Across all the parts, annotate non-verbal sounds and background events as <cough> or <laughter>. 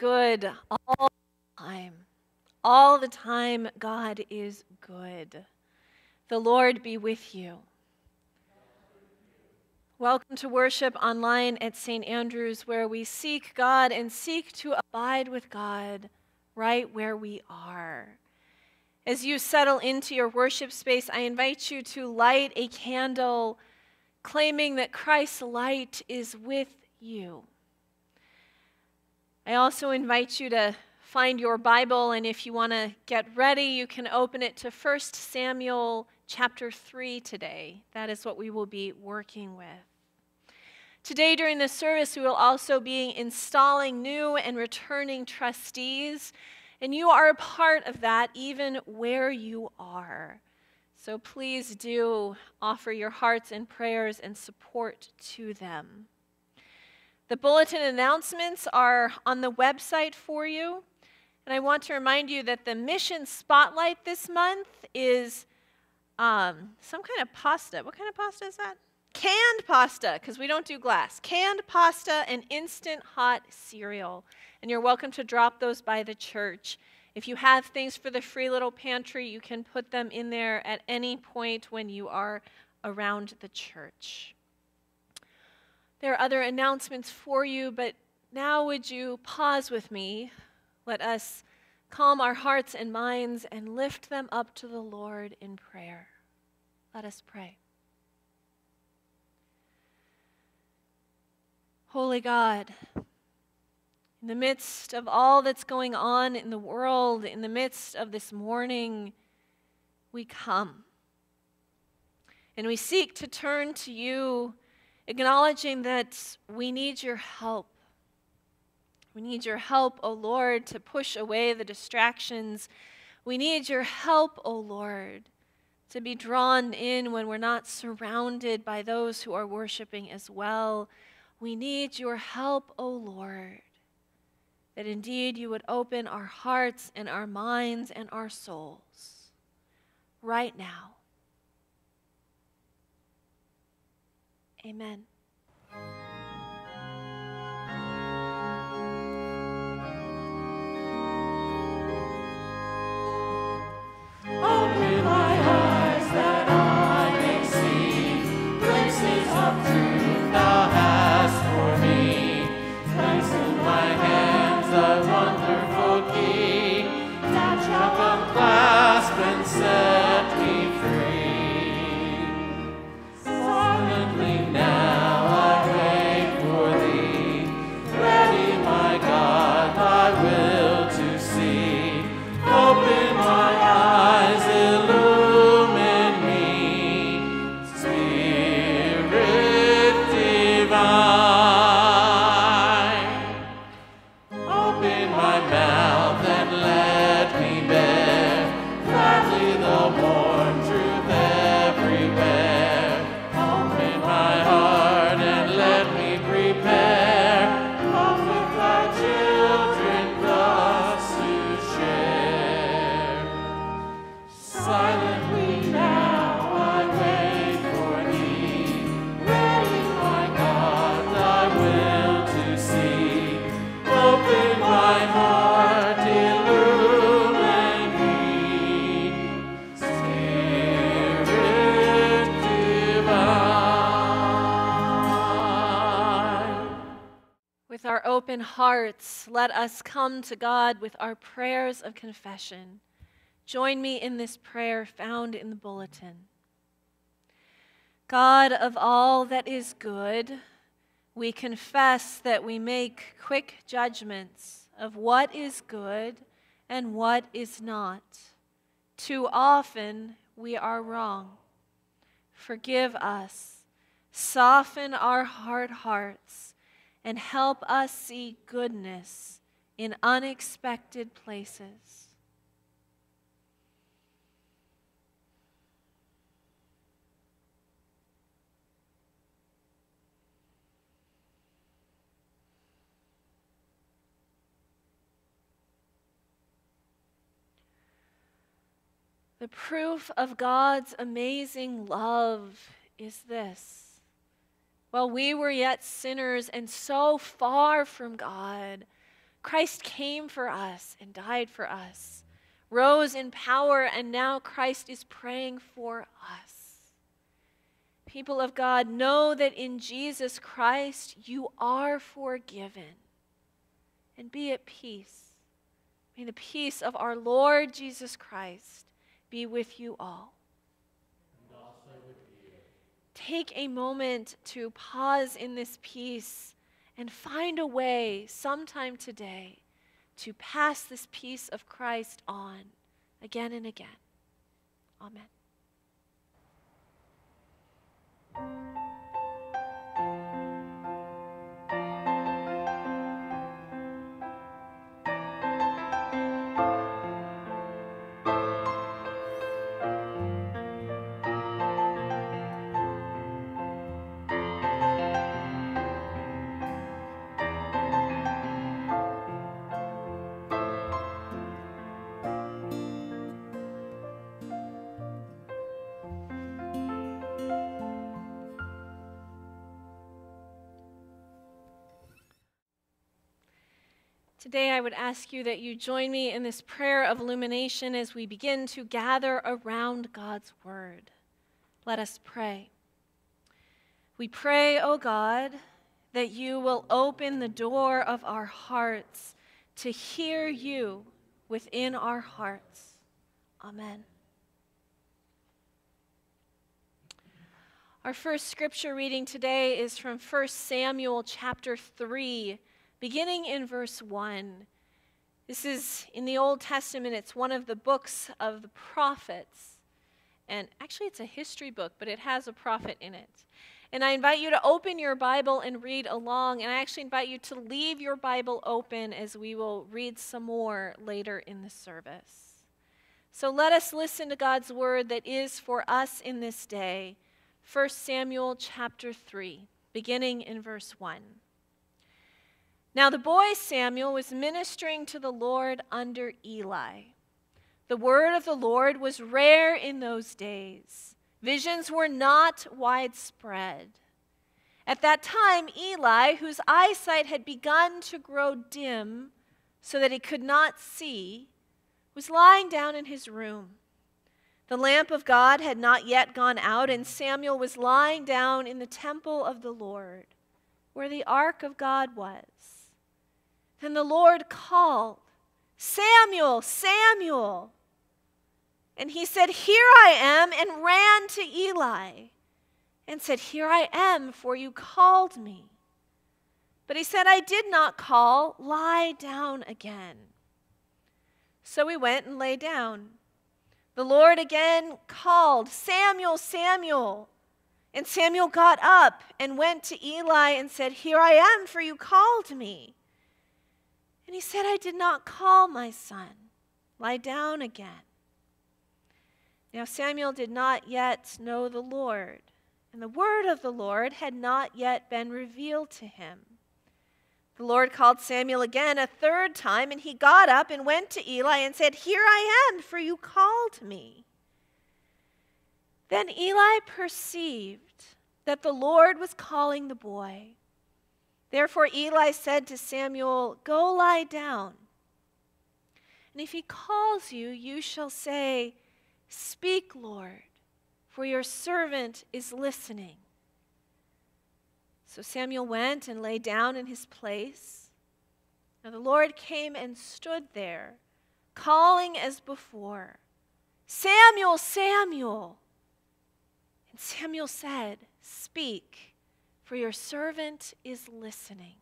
Good all the time. All the time, God is good. The Lord be with you. Welcome to worship online at St. Andrew's, where we seek God and seek to abide with God right where we are. As you settle into your worship space, I invite you to light a candle, claiming that Christ's light is with you. I also invite you to find your Bible, and if you want to get ready, you can open it to 1 Samuel chapter 3 today. That is what we will be working with. Today, during the service, we will also be installing new and returning trustees, and you are a part of that even where you are. So please do offer your hearts and prayers and support to them. The bulletin announcements are on the website for you. And I want to remind you that the mission spotlight this month is um, some kind of pasta. What kind of pasta is that? Canned pasta, because we don't do glass. Canned pasta and instant hot cereal. And you're welcome to drop those by the church. If you have things for the free little pantry, you can put them in there at any point when you are around the church. There are other announcements for you, but now would you pause with me? Let us calm our hearts and minds and lift them up to the Lord in prayer. Let us pray. Holy God, in the midst of all that's going on in the world, in the midst of this morning, we come. And we seek to turn to you acknowledging that we need your help. We need your help, O oh Lord, to push away the distractions. We need your help, O oh Lord, to be drawn in when we're not surrounded by those who are worshiping as well. We need your help, O oh Lord, that indeed you would open our hearts and our minds and our souls right now. Amen. Open hearts, let us come to God with our prayers of confession. Join me in this prayer found in the bulletin. God of all that is good, we confess that we make quick judgments of what is good and what is not. Too often we are wrong. Forgive us, soften our hard hearts and help us see goodness in unexpected places. The proof of God's amazing love is this while we were yet sinners and so far from God, Christ came for us and died for us, rose in power, and now Christ is praying for us. People of God, know that in Jesus Christ you are forgiven. And be at peace. May the peace of our Lord Jesus Christ be with you all. Take a moment to pause in this peace and find a way sometime today to pass this peace of Christ on again and again. Amen. Today, I would ask you that you join me in this prayer of illumination as we begin to gather around God's Word. Let us pray. We pray, O oh God, that you will open the door of our hearts to hear you within our hearts. Amen. Our first scripture reading today is from 1 Samuel chapter 3 beginning in verse 1. This is in the Old Testament, it's one of the books of the prophets. And actually, it's a history book, but it has a prophet in it. And I invite you to open your Bible and read along. And I actually invite you to leave your Bible open as we will read some more later in the service. So let us listen to God's word that is for us in this day. 1 Samuel chapter 3, beginning in verse 1. Now the boy Samuel was ministering to the Lord under Eli. The word of the Lord was rare in those days, visions were not widespread. At that time, Eli, whose eyesight had begun to grow dim so that he could not see, was lying down in his room. The lamp of God had not yet gone out, and Samuel was lying down in the temple of the Lord, where the ark of God was. Then the Lord called, Samuel, Samuel. And he said, Here I am, and ran to Eli and said, Here I am, for you called me. But he said, I did not call, lie down again. So he went and lay down. The Lord again called, Samuel, Samuel. And Samuel got up and went to Eli and said, Here I am, for you called me. And he said, I did not call my son. Lie down again. Now Samuel did not yet know the Lord, and the word of the Lord had not yet been revealed to him. The Lord called Samuel again a third time, and he got up and went to Eli and said, Here I am, for you called me. Then Eli perceived that the Lord was calling the boy. Therefore Eli said to Samuel, Go lie down. And if he calls you, you shall say, Speak, Lord, for your servant is listening. So Samuel went and lay down in his place. Now the Lord came and stood there, calling as before, Samuel, Samuel. And Samuel said, Speak for your servant is listening.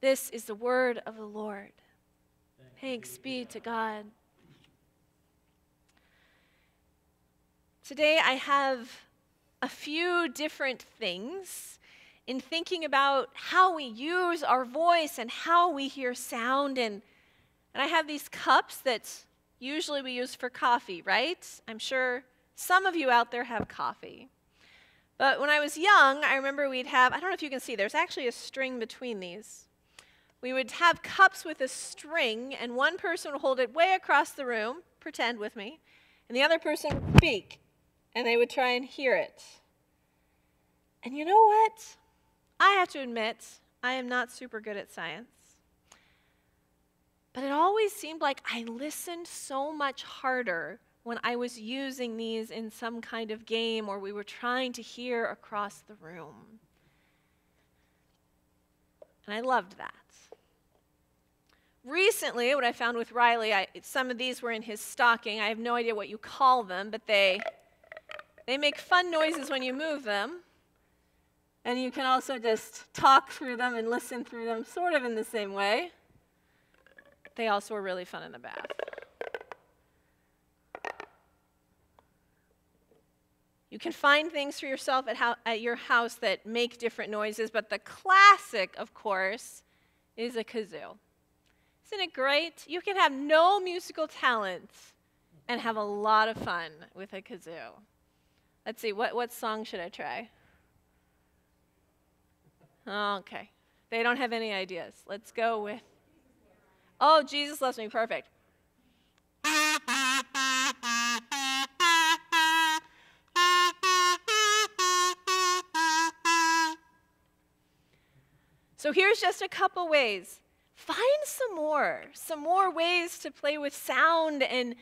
This is the word of the Lord. Thanks be to God. Today I have a few different things in thinking about how we use our voice and how we hear sound. And, and I have these cups that usually we use for coffee, right? I'm sure some of you out there have coffee. But when I was young, I remember we'd have, I don't know if you can see, there's actually a string between these. We would have cups with a string, and one person would hold it way across the room, pretend with me, and the other person would speak, and they would try and hear it. And you know what? I have to admit, I am not super good at science. But it always seemed like I listened so much harder when I was using these in some kind of game or we were trying to hear across the room. And I loved that. Recently, what I found with Riley, I, some of these were in his stocking. I have no idea what you call them, but they, they make fun noises when you move them. And you can also just talk through them and listen through them sort of in the same way. They also were really fun in the bath. You can find things for yourself at, ho- at, your house that make different noises, but the classic, of course, is a kazoo. Isn't it great? You can have no musical talent and have a lot of fun with a kazoo. Let's see, what, what song should I try? Okay. They don't have any ideas. Let's go with. Oh, Jesus loves me. Perfect. So here's just a couple ways. Find some more, some more ways to play with sound and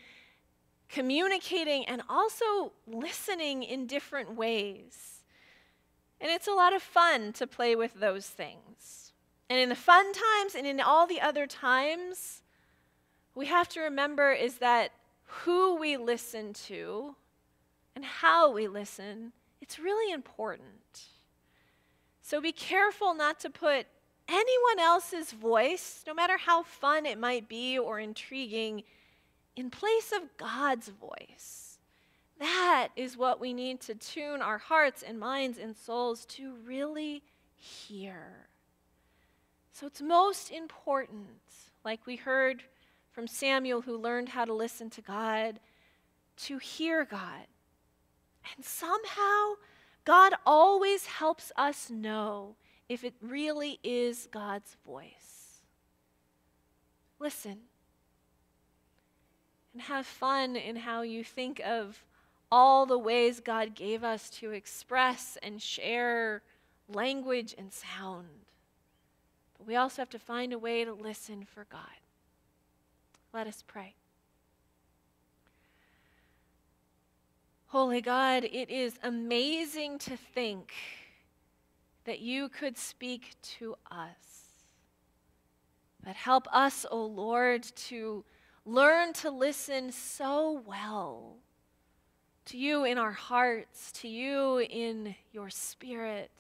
communicating and also listening in different ways. And it's a lot of fun to play with those things. And in the fun times and in all the other times, we have to remember is that who we listen to and how we listen, it's really important. So be careful not to put anyone else's voice, no matter how fun it might be or intriguing, in place of God's voice. That is what we need to tune our hearts and minds and souls to really hear. So it's most important, like we heard from Samuel, who learned how to listen to God, to hear God. And somehow, God always helps us know if it really is God's voice. Listen and have fun in how you think of all the ways God gave us to express and share language and sound. But we also have to find a way to listen for God. Let us pray. Holy God, it is amazing to think that you could speak to us. But help us, O oh Lord, to learn to listen so well to you in our hearts, to you in your spirit,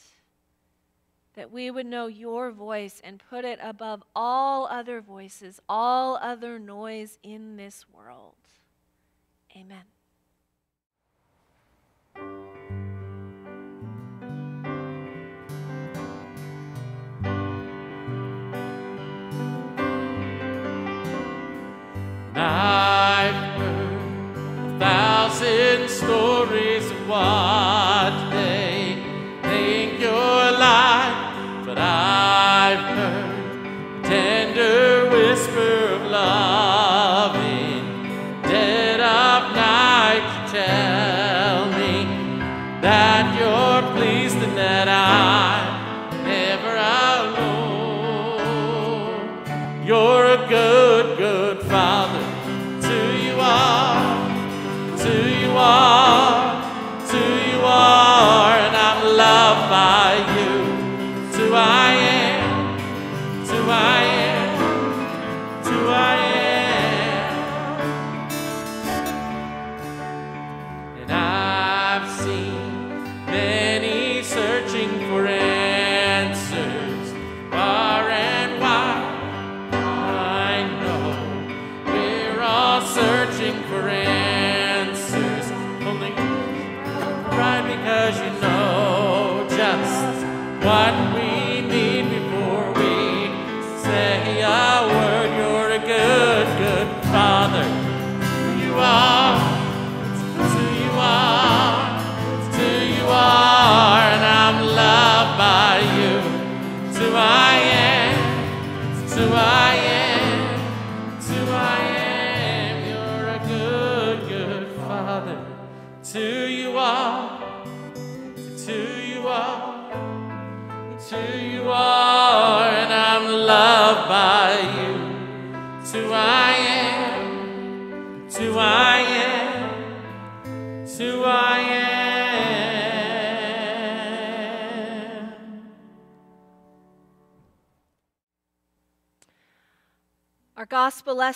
that we would know your voice and put it above all other voices, all other noise in this world. Amen. Stories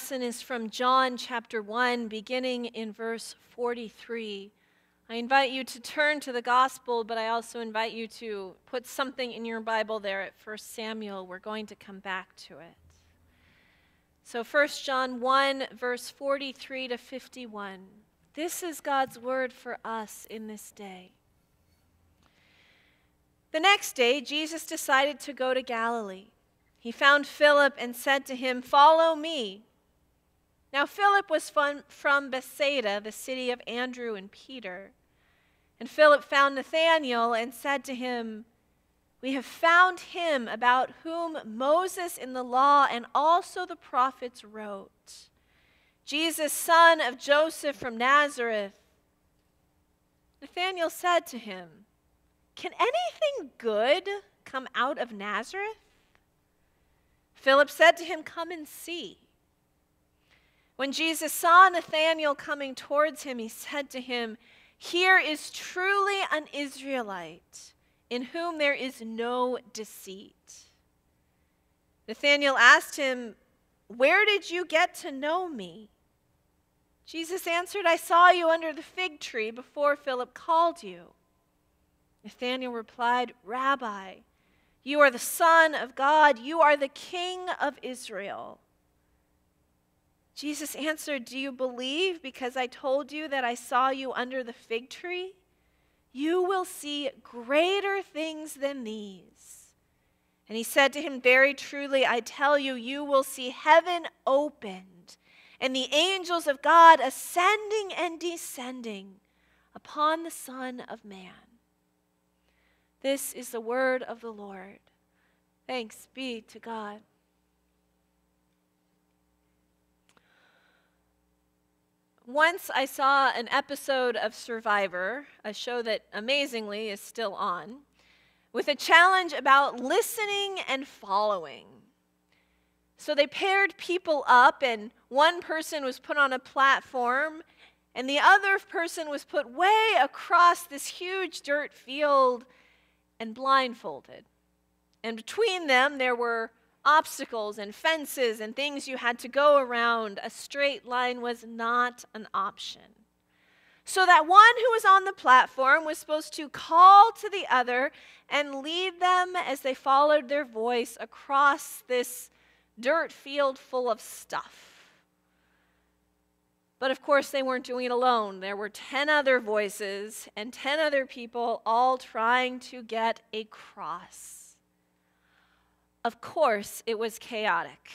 lesson is from John chapter 1, beginning in verse 43. I invite you to turn to the gospel, but I also invite you to put something in your Bible there at 1 Samuel. We're going to come back to it. So 1 John 1, verse 43 to 51. This is God's word for us in this day. The next day, Jesus decided to go to Galilee. He found Philip and said to him, Follow me. Now, Philip was from, Bethsaida, the city of Andrew and Peter. And Philip found Nathanael and said to him, We have found him about whom Moses in the law and also the prophets wrote Jesus, son of Joseph from Nazareth. Nathanael said to him, Can anything good come out of Nazareth? Philip said to him, Come and see. When Jesus saw Nathanael coming towards him, he said to him, Here is truly an Israelite in whom there is no deceit. Nathanael asked him, Where did you get to know me? Jesus answered, I saw you under the fig tree before Philip called you. Nathanael replied, Rabbi, you are the Son of God. You are the King of Israel. Jesus answered, Do you believe because I told you that I saw you under the fig tree? You will see greater things than these. And he said to him, Very truly, I tell you, you will see heaven opened and the angels of God ascending and descending upon the Son of Man. This is the word of the Lord. Thanks be to God. Once I saw an episode of Survivor, a show that amazingly is still on, with a challenge about listening and following. So they paired people up, and one person was put on a platform, and the other person was put way across this huge dirt field and blindfolded. And between them, there were obstacles and fences and things you had to go around. A straight line was not an option. So that one who was on the platform was supposed to call to the other and lead them as they followed their voice across this dirt field full of stuff. But of course, they weren't doing it alone. There were 10 other voices and 10 other people all trying to get a cross. Of course, it was chaotic.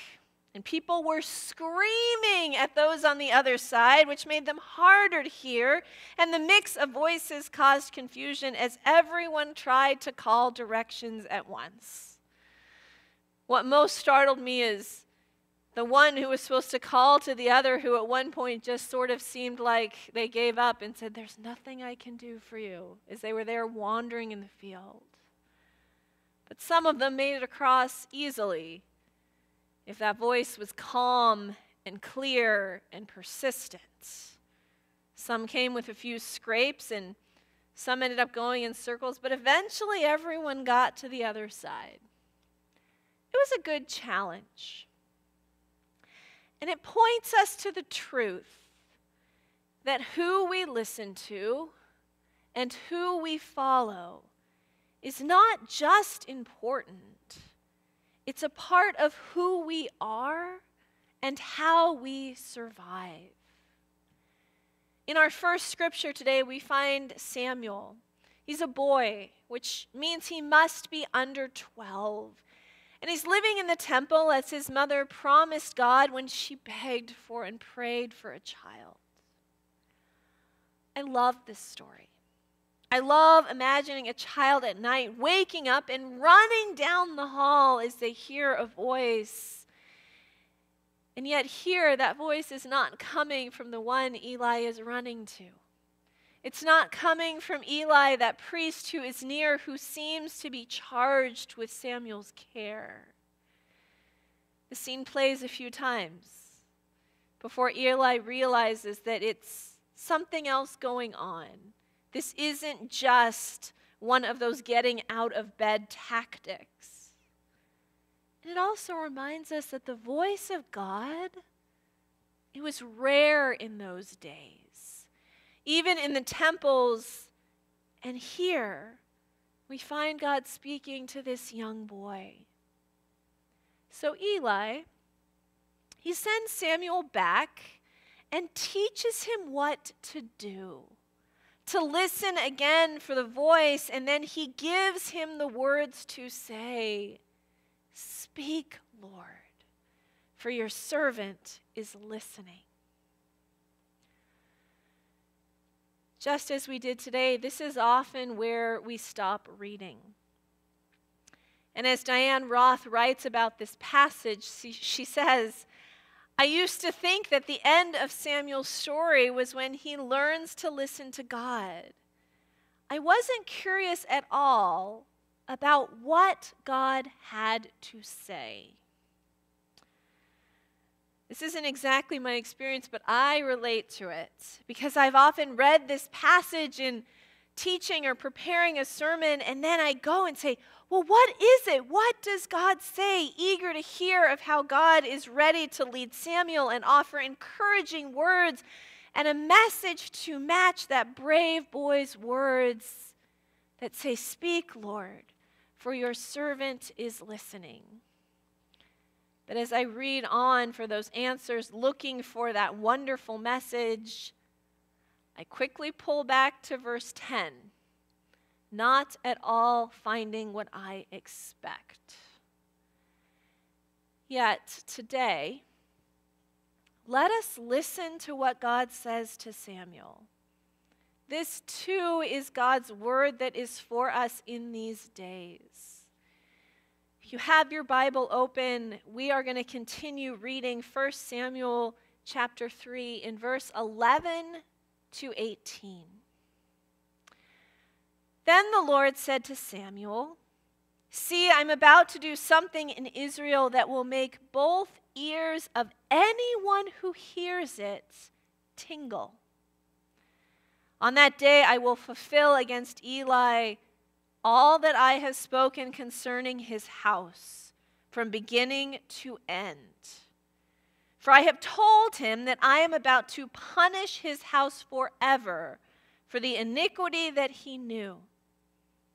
And people were screaming at those on the other side, which made them harder to hear. And the mix of voices caused confusion as everyone tried to call directions at once. What most startled me is the one who was supposed to call to the other, who at one point just sort of seemed like they gave up and said, There's nothing I can do for you, as they were there wandering in the field. But some of them made it across easily if that voice was calm and clear and persistent. Some came with a few scrapes and some ended up going in circles, but eventually everyone got to the other side. It was a good challenge. And it points us to the truth that who we listen to and who we follow is not just important, it's a part of who we are and how we survive. In our first scripture today, we find Samuel. He's a boy, which means he must be under 12. And he's living in the temple as his mother promised God when she begged for and prayed for a child. I love this story. I love imagining a child at night waking up and running down the hall as they hear a voice. And yet, here, that voice is not coming from the one Eli is running to. It's not coming from Eli, that priest who is near, who seems to be charged with Samuel's care. The scene plays a few times before Eli realizes that it's something else going on. This isn't just one of those getting out of bed tactics. And it also reminds us that the voice of God, it was rare in those days. Even in the temples and here, we find God speaking to this young boy. So Eli, he sends Samuel back and teaches him what to do to listen again for the voice, and then he gives him the words to say, Speak, Lord, for your servant is listening. Just as we did today, this is often where we stop reading. And as Diane Roth writes about this passage, she, says, I used to think that the end of Samuel's story was when he learns to listen to God. I wasn't curious at all about what God had to say. This isn't exactly my experience, but I relate to it because I've often read this passage in teaching or preparing a sermon, and then I go and say, well, what is it? What does God say? Eager to hear of how God is ready to lead Samuel and offer encouraging words and a message to match that brave boy's words that say, Speak, Lord, for your servant is listening. But as I read on for those answers, looking for that wonderful message, I quickly pull back to verse 10 not at all finding what I expect. Yet today, let us listen to what God says to Samuel. This too is God's word that is for us in these days. If you have your Bible open, we are going to continue reading 1 Samuel chapter 3 in verse 11 to 18. Then the Lord said to Samuel, See, I'm about to do something in Israel that will make both ears of anyone who hears it tingle. On that day, I will fulfill against Eli all that I have spoken concerning his house, from beginning to end. For I have told him that I am about to punish his house forever for the iniquity that he knew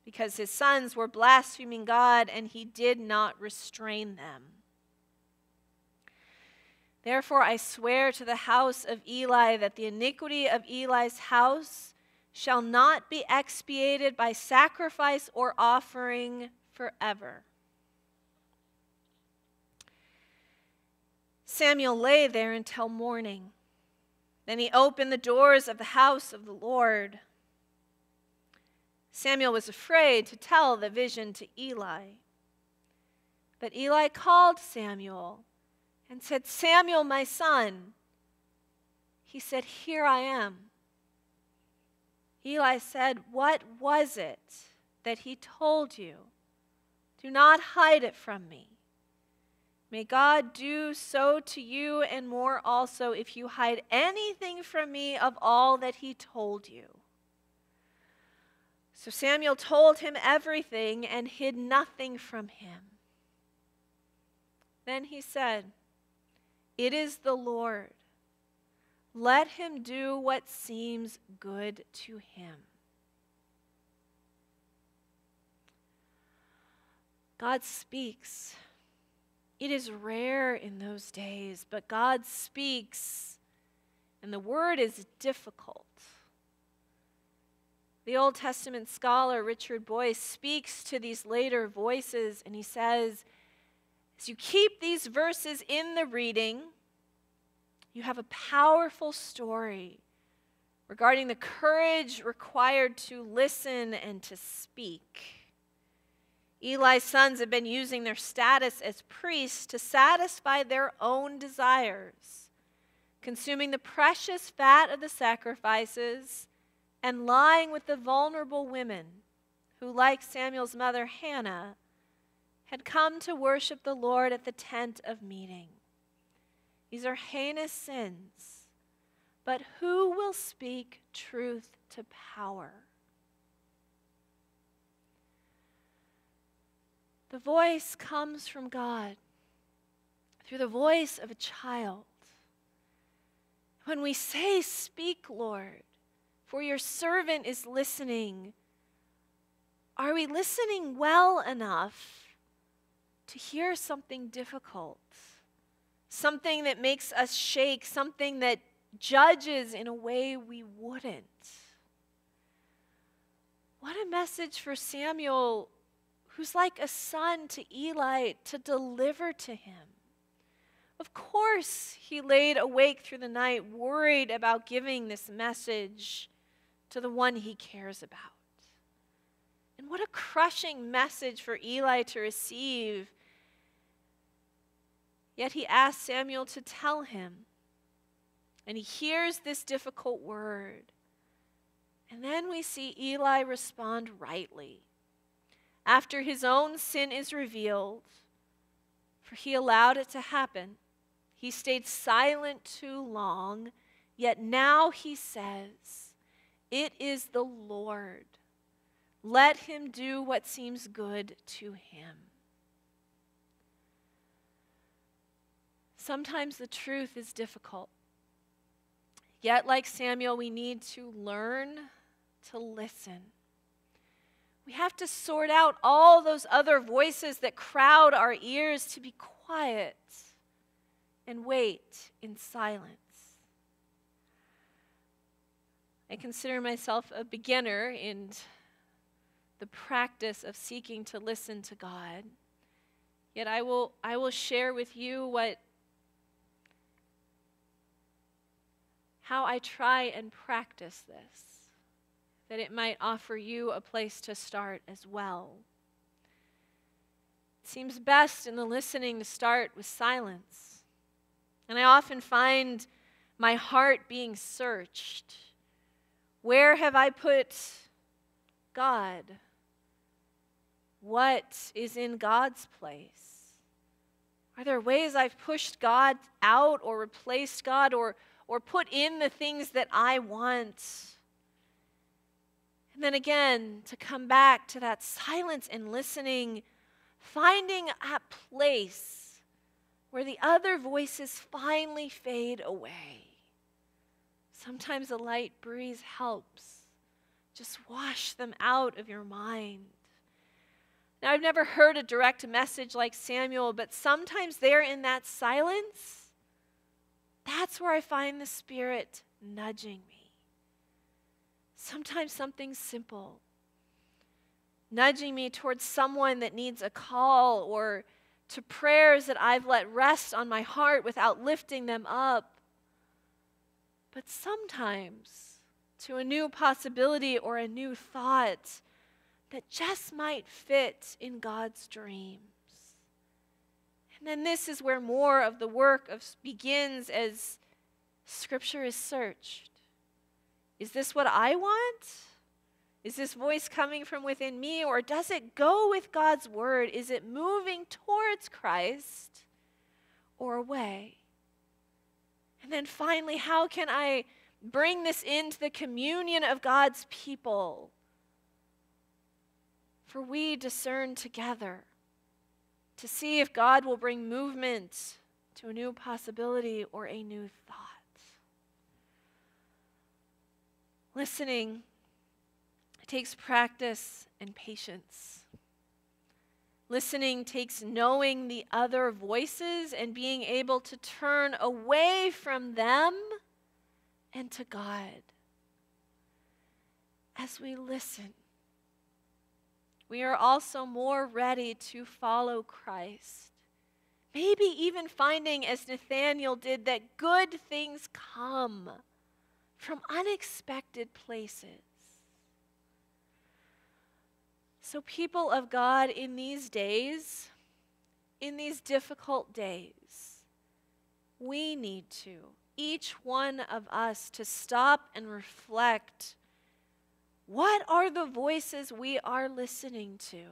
because his sons were blaspheming God and he did not restrain them. Therefore, I swear to the house of Eli that the iniquity of Eli's house shall not be expiated by sacrifice or offering forever. Samuel lay there until morning. Then he opened the doors of the house of the Lord. Samuel was afraid to tell the vision to Eli. But Eli called Samuel and said, Samuel, my son. He said, Here I am. Eli said, What was it that he told you? Do not hide it from me. May God do so to you and more also if you hide anything from me of all that he told you. So Samuel told him everything and hid nothing from him. Then he said, It is the Lord. Let him do what seems good to him. God speaks. It is rare in those days, but God speaks, and the word is difficult. The Old Testament scholar Richard Boyce speaks to these later voices and he says, as you keep these verses in the reading, you have a powerful story regarding the courage required to listen and to speak. Eli's sons have been using their status as priests to satisfy their own desires, consuming the precious fat of the sacrifices and lying with the vulnerable women who, like Samuel's mother Hannah, had come to worship the Lord at the tent of meeting. These are heinous sins, but who will speak truth to power? The voice comes from God through the voice of a child. When we say, Speak, Lord, for your servant is listening, are we listening well enough to hear something difficult? Something that makes us shake, something that judges in a way we wouldn't. What a message for Samuel, who's like a son to Eli, to deliver to him. Of course, he laid awake through the night, worried about giving this message to the one he cares about. And what a crushing message for Eli to receive. Yet he asked Samuel to tell him and he hears this difficult word. And then we see Eli respond rightly. After his own sin is revealed, for he allowed it to happen, he stayed silent too long, yet now he says, It is the Lord. Let him do what seems good to him. Sometimes the truth is difficult. Yet, like Samuel, we need to learn to listen. We have to sort out all those other voices that crowd our ears to be quiet and wait in silence. I consider myself a beginner in the practice of seeking to listen to God. Yet I will, I will share with you what how I try and practice this, that it might offer you a place to start as well. It seems best in the listening to start with silence. And I often find my heart being searched. Where have I put God? What is in God's place? Are there ways I've pushed God out or replaced God or or put in the things that I want. And then again, to come back to that silence and listening, finding a place where the other voices finally fade away. Sometimes a light breeze helps. Just wash them out of your mind. Now, I've never heard a direct message like Samuel, but sometimes there in that silence, that's where I find the Spirit nudging me. Sometimes something simple, nudging me towards someone that needs a call or to prayers that I've let rest on my heart without lifting them up. But sometimes to a new possibility or a new thought that just might fit in God's dreams. And then this is where more of the work of begins as scripture is searched. Is this what I want? Is this voice coming from within me or does it go with God's word? Is it moving towards Christ or away? And then finally, how can I bring this into the communion of God's people? For we discern together to see if God will bring movement to a new possibility or a new thought. Listening takes practice and patience. Listening takes knowing the other voices and being able to turn away from them and to God. As we listen, we are also more ready to follow Christ. Maybe even finding, as Nathaniel did, that good things come from unexpected places. So, people of God, in these days, in these difficult days, we need to, each one of us, to stop and reflect what are the voices we are listening to?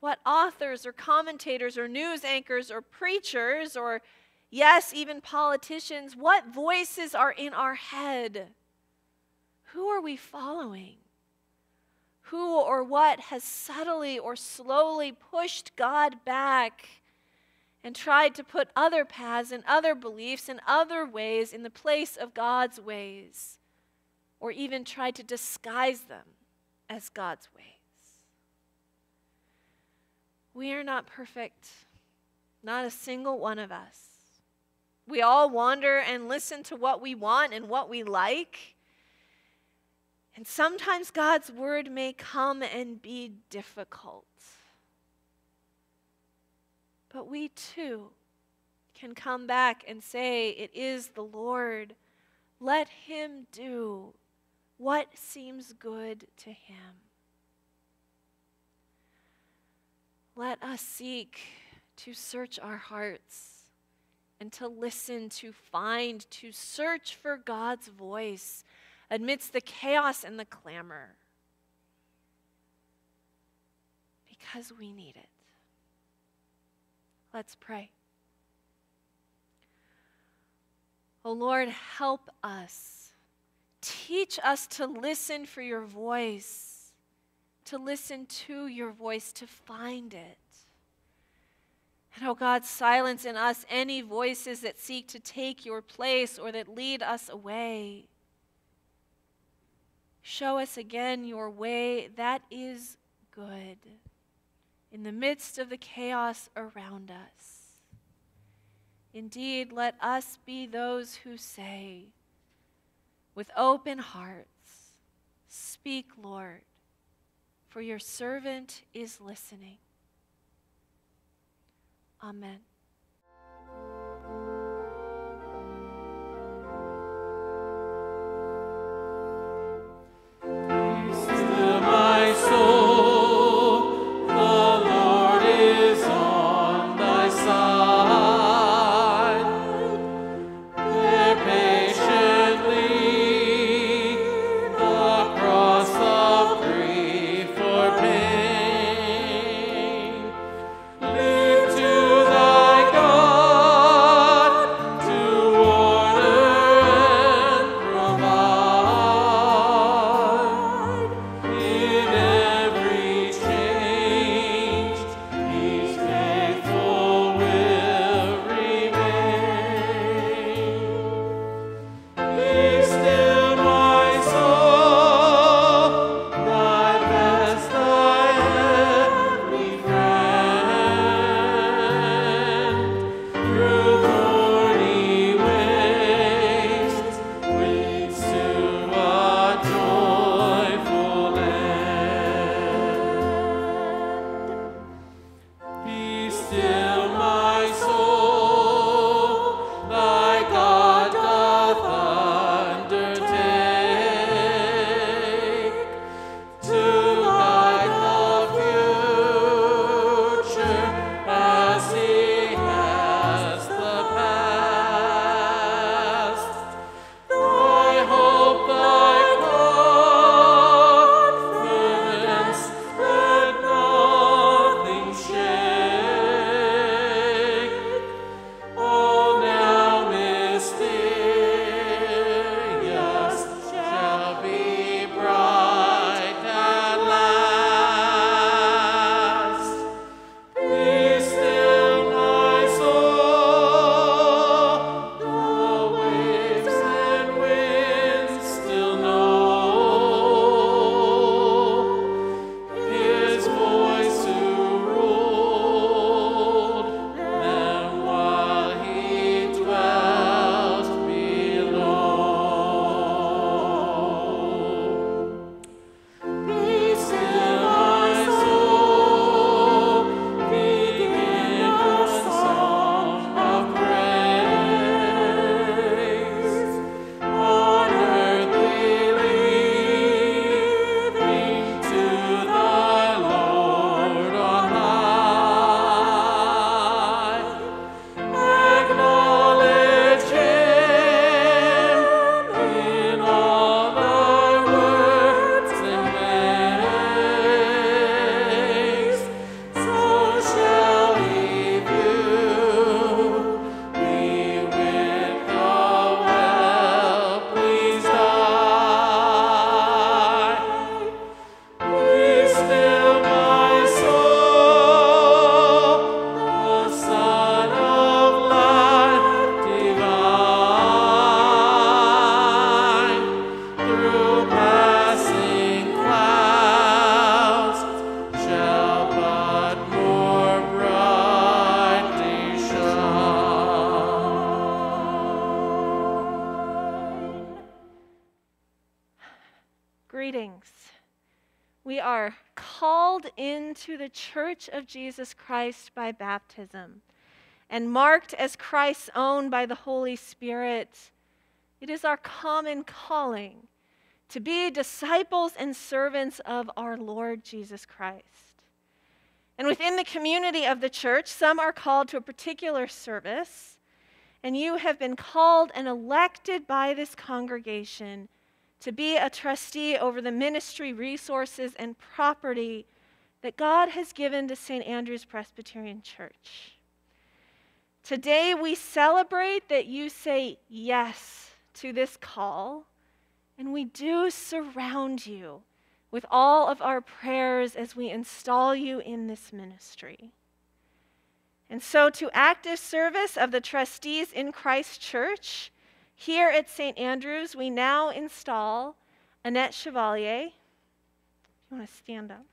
What authors or commentators or news anchors or preachers or, yes, even politicians, what voices are in our head? Who are we following? Who or what has subtly or slowly pushed God back and tried to put other paths and other beliefs and other ways in the place of God's ways, or even tried to disguise them as God's ways? We are not perfect, not a single one of us. We all wander and listen to what we want and what we like. And sometimes God's word may come and be difficult. But we too can come back and say, It is the Lord. Let him do what seems good to him. Let us seek to search our hearts and to listen, to find, to search for God's voice amidst the chaos and the clamor. Because we need it. Let's pray. Oh Lord, help us. Teach us to listen for your voice, to listen to your voice, to find it. And oh God, silence in us any voices that seek to take your place or that lead us away. Show us again your way that is good in the midst of the chaos around us. Indeed, let us be those who say, with open hearts, Speak, Lord, for your servant is listening. Amen. Church of Jesus Christ by baptism and marked as Christ's own by the Holy Spirit. It is our common calling to be disciples and servants of our Lord Jesus Christ. And within the community of the church, some are called to a particular service, and you have been called and elected by this congregation to be a trustee over the ministry, resources, and property that God has given to St. Andrew's Presbyterian Church. Today, we celebrate that you say yes to this call, and we do surround you with all of our prayers as we install you in this ministry. And so, to active service of the trustees in Christ Church, here at St. Andrews, we now install Annette Chevalier. If you want to stand up.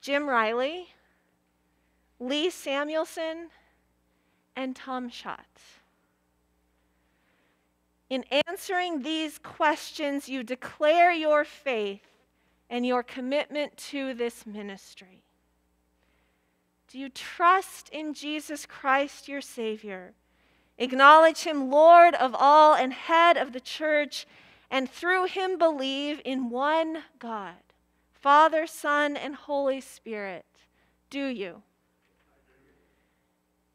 Jim Riley, Lee Samuelson, and Tom Schott. In answering these questions, you declare your faith and your commitment to this ministry. Do you trust in Jesus Christ, your Savior? Acknowledge him Lord of all and head of the church, and through him believe in one God, Father, Son, and Holy Spirit. Do you?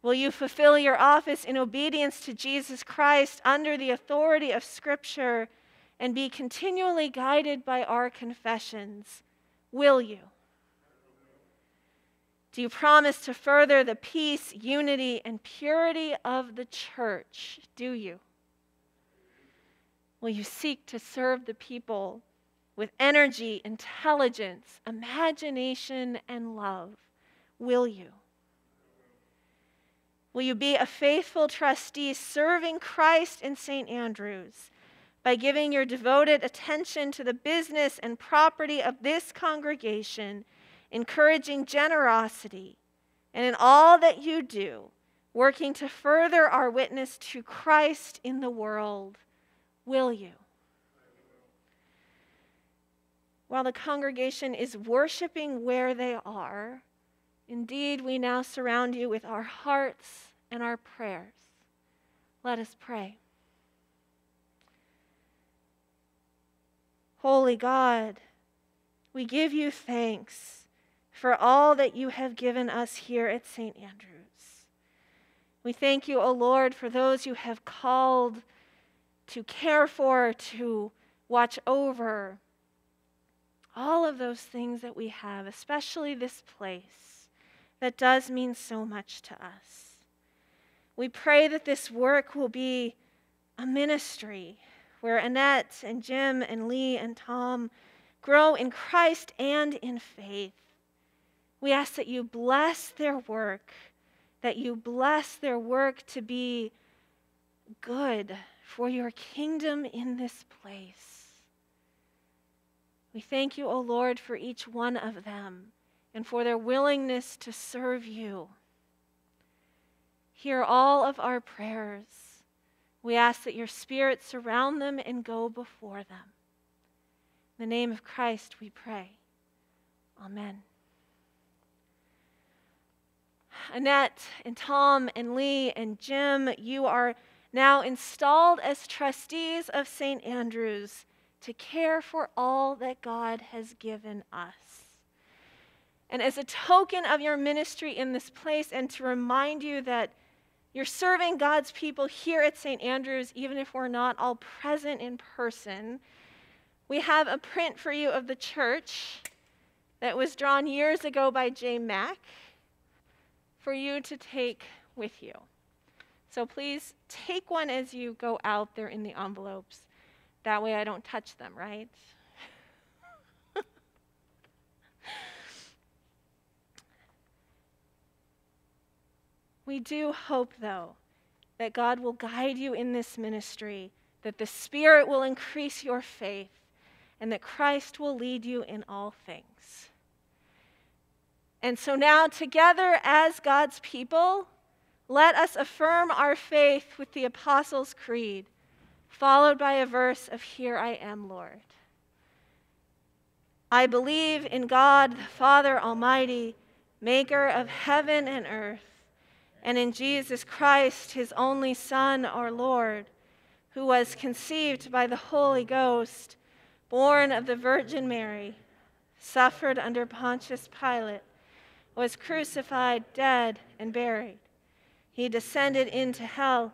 Will you fulfill your office in obedience to Jesus Christ under the authority of Scripture and be continually guided by our confessions? Will you? Do you promise to further the peace, unity, and purity of the church? Do you? Will you seek to serve the people with energy, intelligence, imagination, and love? Will you? Will you be a faithful trustee serving Christ in St. Andrews by giving your devoted attention to the business and property of this congregation? encouraging generosity, and in all that you do, working to further our witness to Christ in the world, will you? While the congregation is worshiping where they are, indeed, we now surround you with our hearts and our prayers. Let us pray. Holy God, we give you thanks for all that you have given us here at St. Andrews. We thank you, O Lord, for those you have called to care for, to watch over. All of those things that we have, especially this place that does mean so much to us. We pray that this work will be a ministry where Annette and Jim and Lee and Tom grow in Christ and in faith we ask that you bless their work, that you bless their work to be good for your kingdom in this place. We thank you, O Lord, for each one of them and for their willingness to serve you. Hear all of our prayers. We ask that your Spirit surround them and go before them. In the name of Christ, we pray. Amen. Annette and Tom and Lee and Jim, you are now installed as trustees of St. Andrew's to care for all that God has given us. And as a token of your ministry in this place, and to remind you that you're serving God's people here at St. Andrew's, even if we're not all present in person, we have a print for you of the church that was drawn years ago by J. Mack for you to take with you. So please take one as you go out there in the envelopes. That way I don't touch them, right? <laughs> we do hope, though, that God will guide you in this ministry, that the Spirit will increase your faith, and that Christ will lead you in all things. And so now, together as God's people, let us affirm our faith with the Apostles' Creed, followed by a verse of Here I am, Lord. I believe in God, the Father Almighty, maker of heaven and earth, and in Jesus Christ, his only Son, our Lord, who was conceived by the Holy Ghost, born of the Virgin Mary, suffered under Pontius Pilate, was crucified, dead, and buried. He descended into hell.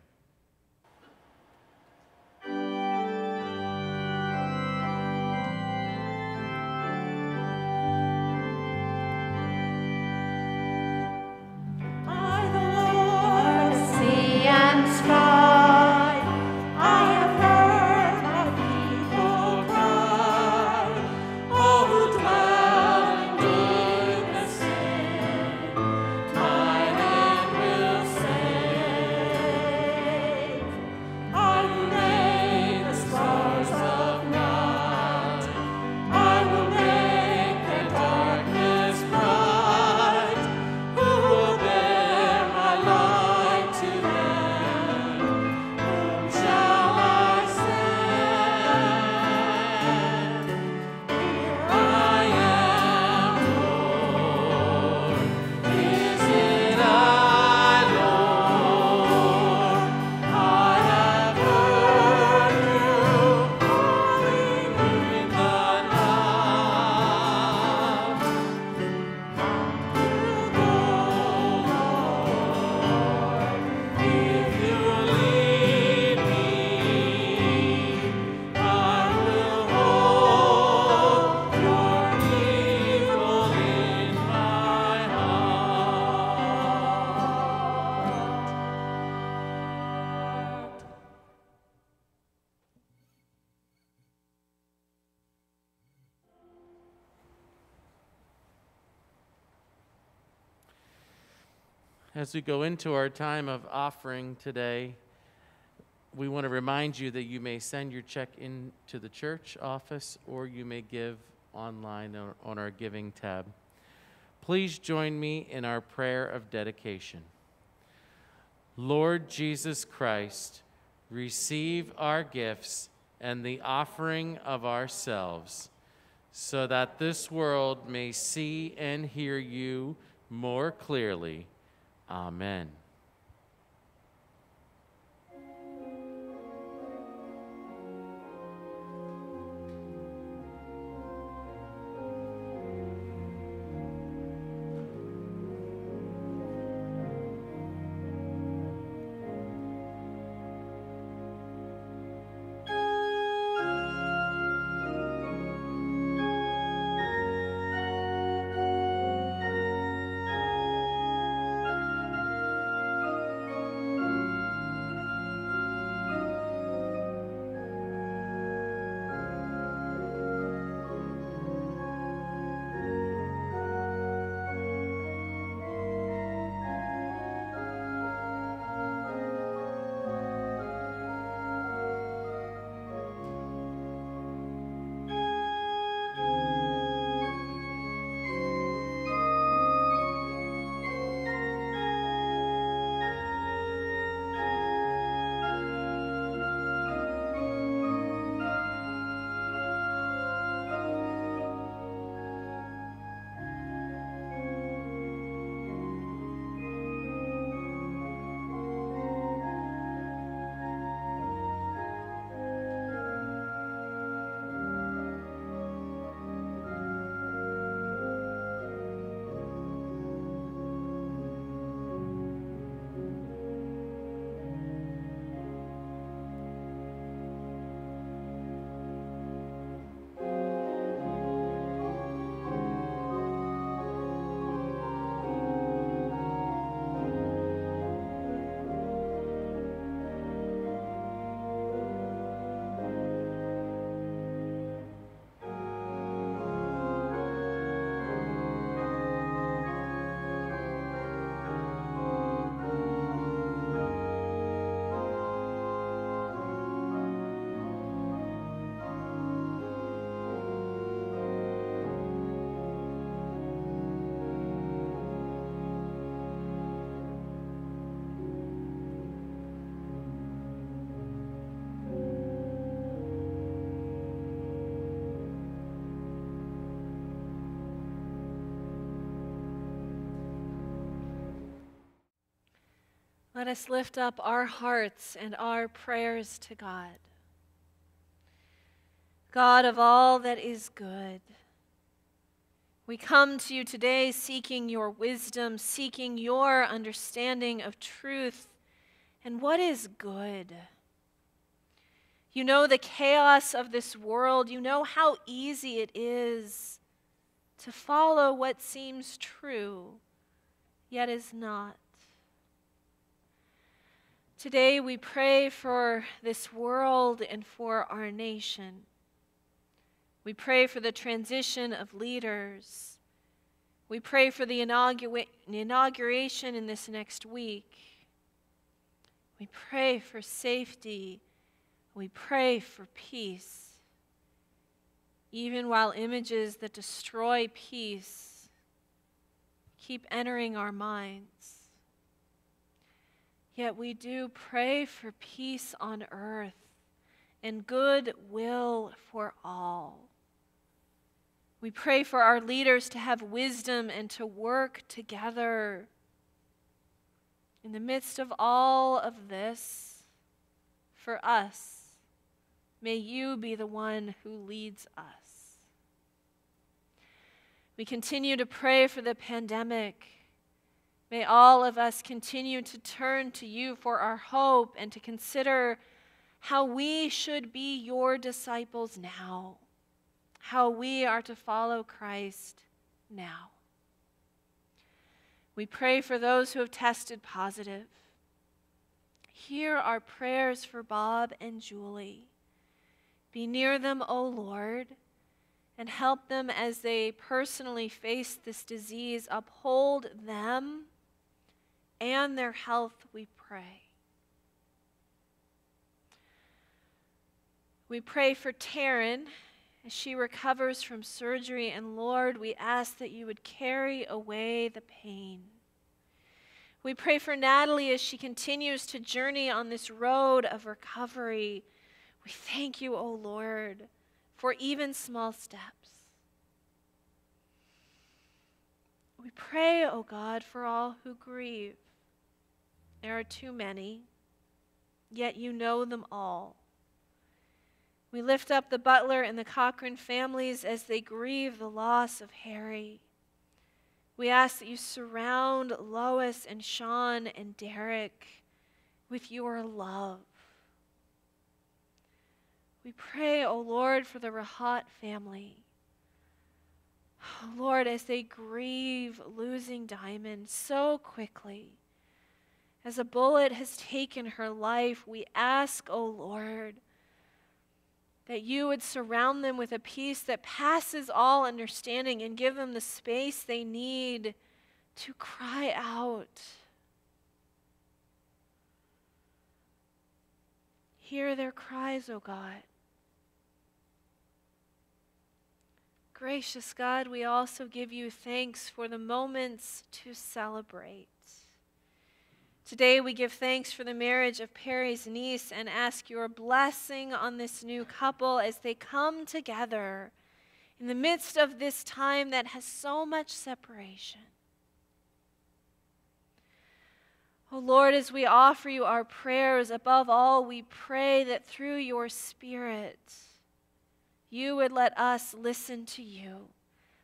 thank you As we go into our time of offering today, we want to remind you that you may send your check into the church office or you may give online on our giving tab. Please join me in our prayer of dedication. Lord Jesus Christ, receive our gifts and the offering of ourselves, so that this world may see and hear you more clearly Amen. Let us lift up our hearts and our prayers to God. God of all that is good, we come to you today seeking your wisdom, seeking your understanding of truth and what is good. You know the chaos of this world. You know how easy it is to follow what seems true, yet is not. Today we pray for this world and for our nation. We pray for the transition of leaders. We pray for the inaugura- inauguration in this next week. We pray for safety we pray for peace, even while images that destroy peace keep entering our minds. Yet we do pray for peace on earth and good will for all. We pray for our leaders to have wisdom and to work together. In the midst of all of this, for us, May you be the one who leads us. We continue to pray for the pandemic. May all of us continue to turn to you for our hope and to consider how we should be your disciples now, how we are to follow Christ now. We pray for those who have tested positive. Hear our prayers for Bob and Julie. Be near them, O Lord, and help them as they personally face this disease. Uphold them and their health, we pray. We pray for Taryn as she recovers from surgery, and Lord, we ask that you would carry away the pain. We pray for Natalie as she continues to journey on this road of recovery. We thank you, O Lord, for even small steps. We pray, O God, for all who grieve. There are too many, yet you know them all. We lift up the Butler and the Cochran families as they grieve the loss of Harry. We ask that you surround Lois and Sean and Derek with your love. We pray, O oh Lord, for the Rahat family. Oh Lord, as they grieve losing Diamond so quickly, as a bullet has taken her life, we ask, O oh Lord, that you would surround them with a peace that passes all understanding and give them the space they need to cry out. Hear their cries, O oh God. Gracious God, we also give you thanks for the moments to celebrate. Today we give thanks for the marriage of Perry's niece and ask your blessing on this new couple as they come together in the midst of this time that has so much separation. Oh Lord, as we offer you our prayers, above all, we pray that through your Spirit, you would let us listen to you.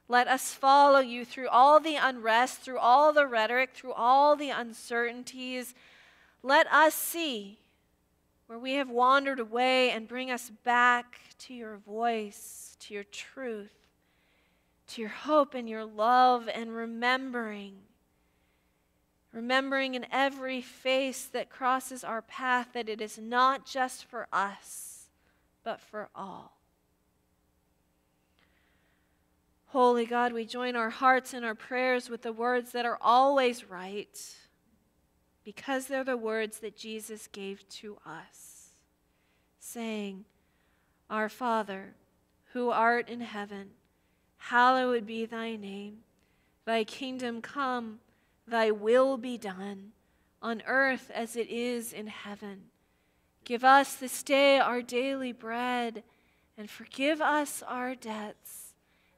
Let us follow you through all the unrest, through all the rhetoric, through all the uncertainties. Let us see where we have wandered away and bring us back to your voice, to your truth, to your hope and your love, and remembering. Remembering in every face that crosses our path that it is not just for us, but for all. Holy God, we join our hearts and our prayers with the words that are always right because they're the words that Jesus gave to us, saying, Our Father, who art in heaven, hallowed be thy name. Thy kingdom come, thy will be done, on earth as it is in heaven. Give us this day our daily bread, and forgive us our debts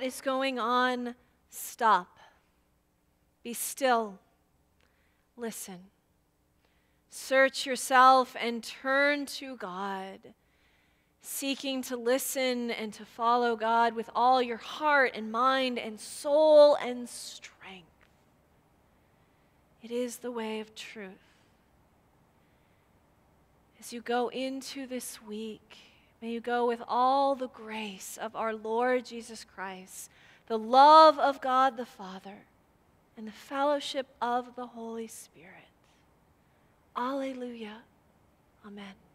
that is going on, stop. Be still. Listen. Search yourself and turn to God, seeking to listen and to follow God with all your heart and mind and soul and strength. It is the way of truth. As you go into this week, may you go with all the grace of our Lord Jesus Christ, the love of God the Father, and the fellowship of the Holy Spirit. Alleluia. Amen.